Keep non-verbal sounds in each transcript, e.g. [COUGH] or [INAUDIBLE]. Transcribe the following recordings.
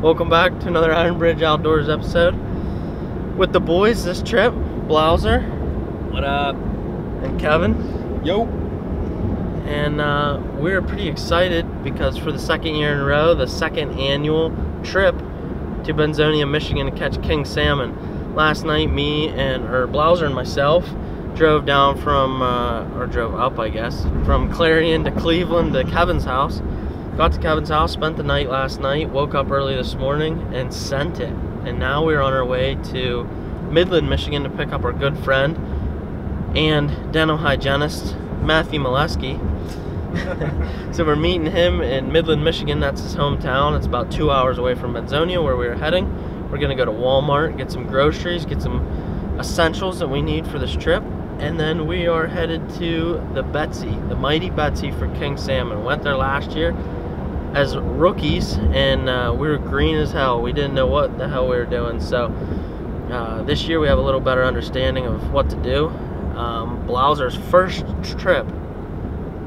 Welcome back to another Iron Bridge Outdoors episode. With the boys this trip, Blouser. What up? And Kevin. Yo. And uh, we're pretty excited because for the second year in a row, the second annual trip to Benzonia, Michigan to catch king salmon. Last night, me and, or Blouser and myself drove down from, uh, or drove up, I guess, from Clarion to Cleveland to Kevin's house. Got to Kevin's house, spent the night last night, woke up early this morning, and sent it. And now we're on our way to Midland, Michigan to pick up our good friend and dental hygienist, Matthew Molesky. [LAUGHS] so we're meeting him in Midland, Michigan. That's his hometown. It's about two hours away from Benzonia, where we are heading. We're gonna go to Walmart, get some groceries, get some essentials that we need for this trip, and then we are headed to the Betsie, the mighty Betsie for King Salmon. Went there last year as rookies, and uh, we were green as hell. We didn't know what the hell we were doing. So uh, this year we have a little better understanding of what to do. Um, Blouser's first trip,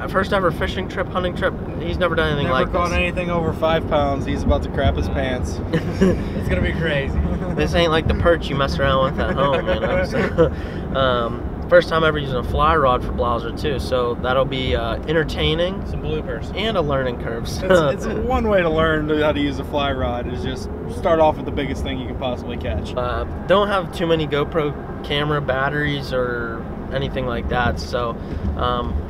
first ever fishing trip, hunting trip. He's never done anything never like caught this. anything over five pounds. He's about to crap his pants. [LAUGHS] it's gonna be crazy. this ain't like the perch you mess around with at home, you know. [LAUGHS] So, [LAUGHS] um, first time ever using a fly rod for Blouser too, so that'll be uh, entertaining. Some bloopers. And a learning curve. So. It's, it's, one way to learn how to use a fly rod is just start off with the biggest thing you can possibly catch. Uh, don't have too many GoPro camera batteries or anything like that, so um,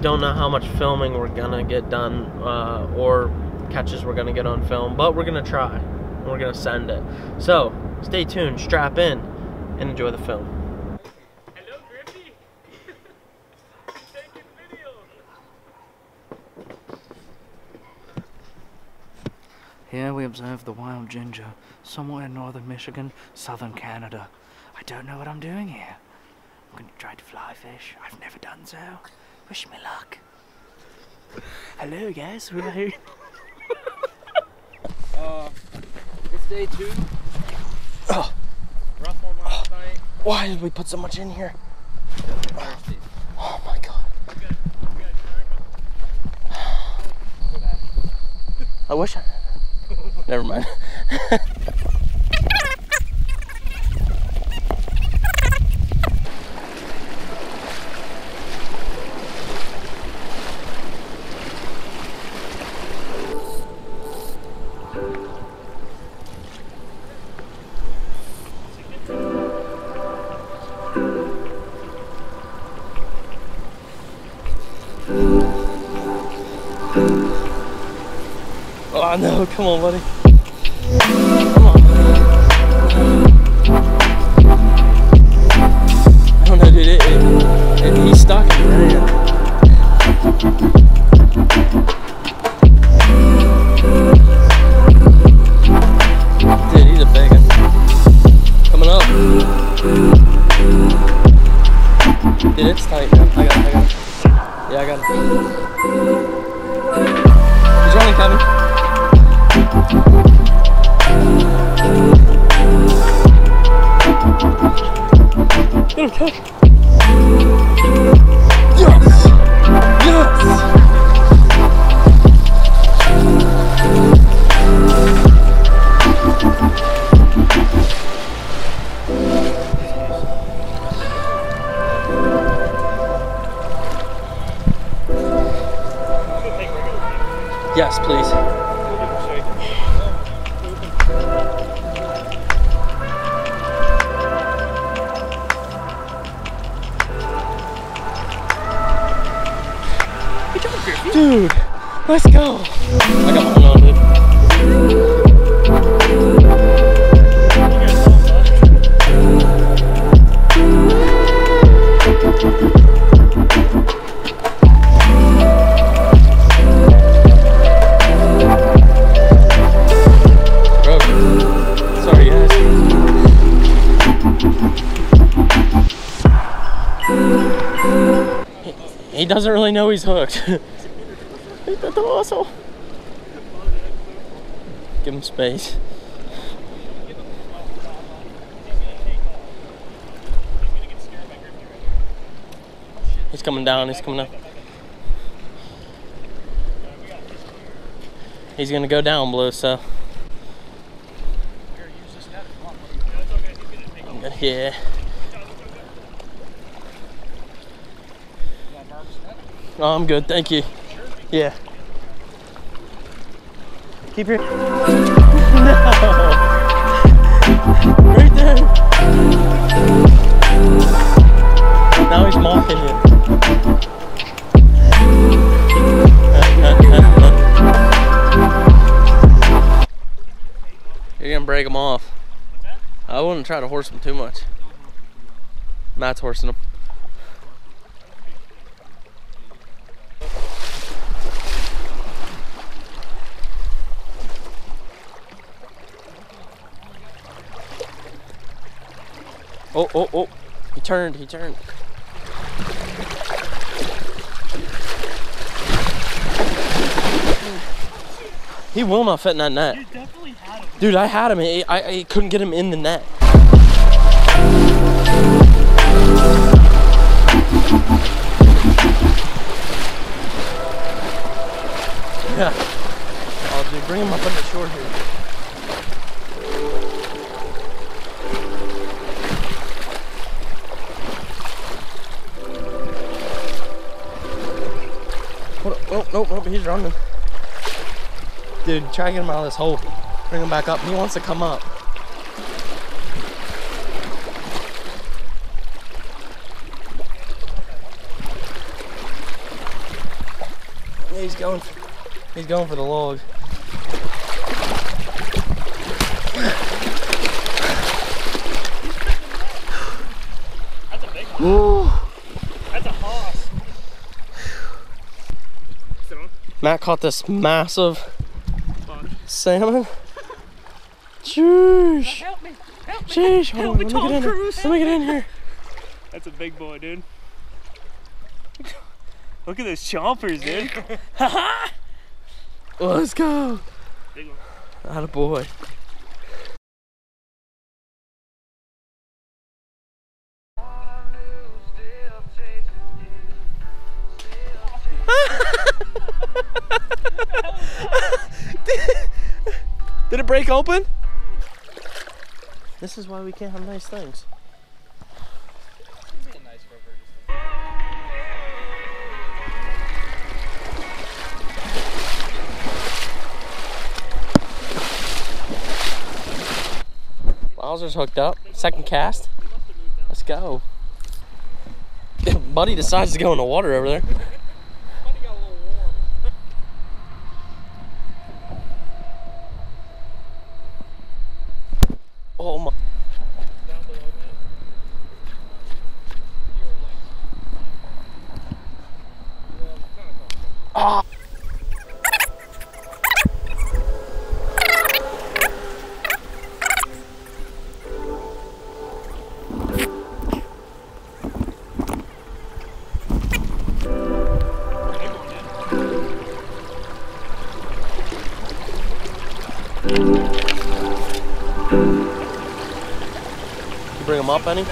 don't know how much filming we're gonna get done uh, or catches we're gonna get on film, but we're gonna try. And we're gonna send it. So stay tuned, strap in, and enjoy the film. Here we observe the wild ginger, somewhere in northern Michigan, southern Canada. I don't know what I'm doing here. I'm going to try to fly fish. I've never done so. Wish me luck. Hello, guys. We're here. uh, it's day two. Oh. Rough one last night. Why did we put so much in here? Oh my god. [SIGHS] I wish I. Never mind. [LAUGHS] Oh no, come on, buddy. Dude, it's tight. I got I got. Yeah, I got it. He's running, Kevin. Get him, Kevin. Yes, please. Dude, let's go. He doesn't really know he's hooked. [LAUGHS] The. Give him space. He's coming down, he's coming up. He's gonna go down, Blue, so. Yeah. Oh, I'm good, thank you. Yeah. Keep your. no! [LAUGHS] Right there! Now he's mocking you. [LAUGHS] You're gonna break him off. I wouldn't try to horse him too much. Matt's horsing him. Oh, oh, oh. He turned, he turned. He will not fit in that net. definitely had him. Dude, I had him. I, I, I couldn't get him in the net. Nope, no, no, he's running. Dude, try to get him out of this hole. Bring him back up. He wants to come up. He's going. He's going for the log. That's a big one. Woo. That's a hoss. Sit on. Matt caught this massive Fuck. salmon. Sheesh. Help me. Help me. Sheesh. Hold Help on, me, let me get in here. Cruise. Let me get in here. That's a big boy, dude. Look at those chompers, dude. [LAUGHS] Let's go. Big one. Atta boy. Did it break open? This is why we can't have nice things. Wowzer's hooked up. Second cast. Let's go. [LAUGHS] Buddy decides to go in the water over there. Him up any?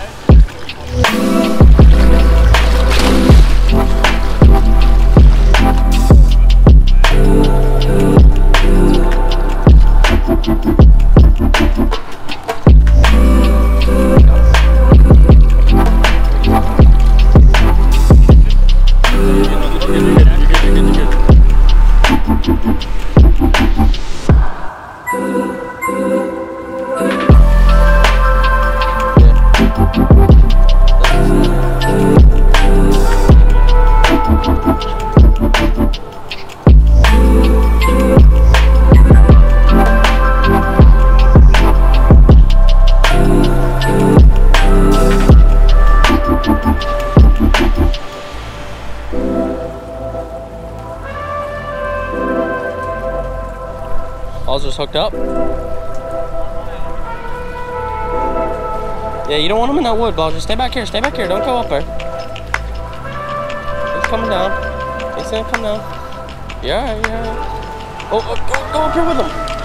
Hooked up. Yeah, you don't want him in that wood. Just stay back here. Stay back here. Don't go up there. He's coming down. He's gonna come down. Yeah, yeah. Oh, oh go, go up here with him.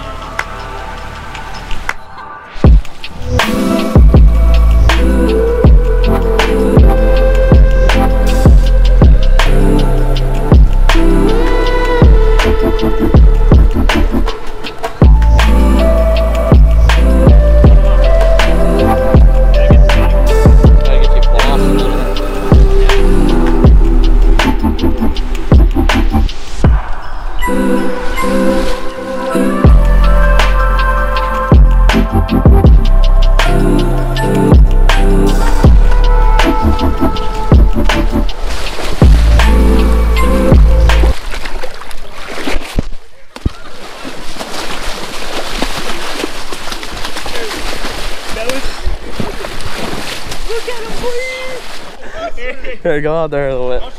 Here, go out there a little bit.